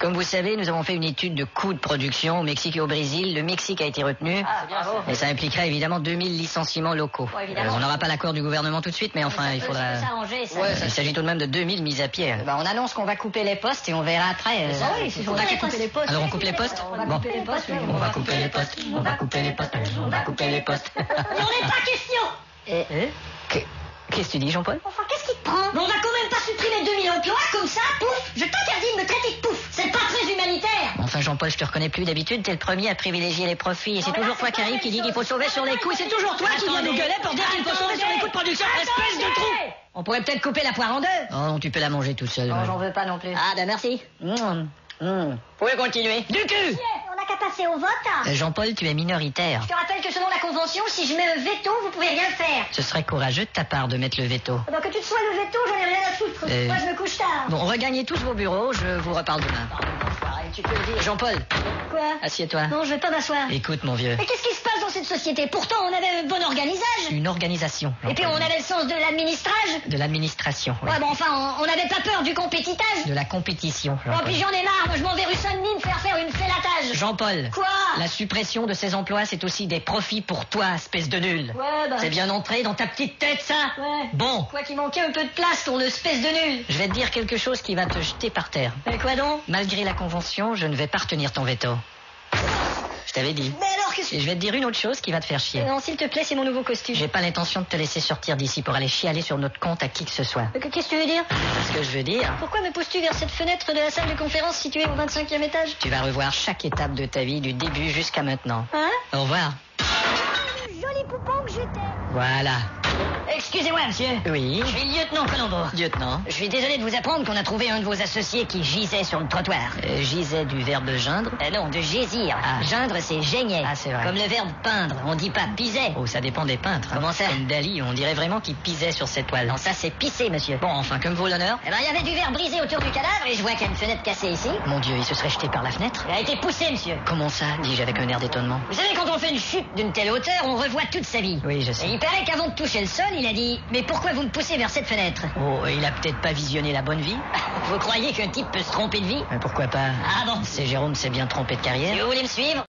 Comme vous savez, nous avons fait une étude de coûts de production au Mexique et au Brésil. Le Mexique a été retenu. Ah, bravo. Et ça impliquerait évidemment 2000 licenciements locaux. Ouais. Euh, on n'aura pas l'accord du gouvernement tout de suite, mais enfin, il faudra... ça s'arranger, ça. Ouais, il s'agit tout de même de 2000 mises à pied. Bah, on annonce qu'on va couper les postes et on verra après. euh, ça, oui, on a qu'à couper les postes. Alors on coupe les postes On va Bon. couper les postes. oui. On va couper les postes. On va couper les postes. On va couper les postes. Il n'en est pas question Eh, eh, que- Qu'est-ce que tu dis, Jean-Paul? Enfin, qu'est-ce qui te prend? Mais on va quand même pas supprimer 2000 emplois comme ça, pouf Jean-Paul, je te reconnais plus. D'habitude, t'es le premier à privilégier les profits. Et c'est toujours toi qui arrive qui dit qu'il faut sauver sur les coups. Et c'est toujours toi qui viens nous gueuler pour dire qu'il faut sauver sur les coups de production. Espèce de trou On pourrait peut-être couper la poire en deux. Oh non, tu peux la manger tout seul. Non, ouais. j'en veux pas non plus. Ah, ben merci. Mmh, mmh. Vous pouvez continuer. Du cul On a qu'à passer au vote. hein. Euh, Jean-Paul, tu es minoritaire. Je te rappelle que selon la convention, si je mets un veto, vous pouvez rien faire. Ce serait courageux de ta part de mettre le veto. Donc que tu te sois le veto, j'en ai foutre. Euh. Moi, je me couche tard. Bon, regagnez tous vos bureaux, je vous reparle demain. Tu peux le dire. Jean-Paul, Quoi? Assieds-toi. Non, je vais pas m'asseoir. Écoute, mon vieux. Mais qu'est-ce qui se passe dans cette société? Pourtant, on avait un bon organisage. Une organisation. Et puis, on avait le sens de l'administrage. De l'administration. Ouais, bon, enfin, on n'avait pas peur du compétitage. De la compétition. Oh, puis j'en ai marre. Moi, je m'en vais rue Saint-Denis me faire faire une félatage. Jean-Paul. Quoi? La suppression de ces emplois, c'est aussi des profits pour toi, espèce de nul. Ouais, bah. C'est bien entré dans ta petite tête, ça Ouais. Bon, Quoi qu'il manquait un peu de place, ton espèce de nul. je vais te dire quelque chose qui va te jeter par terre. Mais quoi donc? Malgré la convention, je ne vais pas retenir ton veto. Je t'avais dit. Mais. Et je vais te dire une autre chose qui va te faire chier. Non, s'il te plaît, c'est mon nouveau costume. J'ai pas l'intention de te laisser sortir d'ici pour aller chialer sur notre compte à qui que ce soit. Qu'est-ce que tu veux dire? Ce que je veux dire, Pourquoi me pousses-tu vers cette fenêtre de la salle de conférence située au 25e étage? Tu vas revoir chaque étape de ta vie du début jusqu'à maintenant. Hein? Au revoir. Joli poupon que j'étais. Voilà. Excusez-moi, monsieur. Oui. Je suis le lieutenant Colombo. Lieutenant. Je suis désolé de vous apprendre qu'on a trouvé un de vos associés qui gisait sur le trottoir. Euh, gisait du verbe geindre? Euh, non, de gésir. Ah. Geindre, c'est geignait. Ah, c'est vrai. Comme le verbe peindre. On dit pas pisait. Oh, ça dépend des peintres. hein. Comment ça? Comme Dali, on dirait vraiment qu'il pisait sur cette toile. Non, ça, c'est pisser, monsieur. Bon, enfin, comme vaut l'honneur. Eh ben, il y avait du verre brisé autour du cadavre et je vois qu'il y a une fenêtre cassée ici. Mon Dieu, il se serait jeté par la fenêtre. Elle a été poussée, monsieur. Comment ça? dis-je avec un air d'étonnement. Vous savez, quand on fait une chute d'une telle hauteur, on revoit toute sa vie. Oui, je Et sais. il paraît qu'avant de toucher le il a dit Mais pourquoi vous me poussez vers cette fenêtre? Oh, il a peut-être pas visionné la bonne vie. Vous croyez qu'un type peut se tromper de vie? Mais pourquoi pas? Ah bon? C'est Jérôme s'est bien trompé de carrière. Si vous voulez me suivre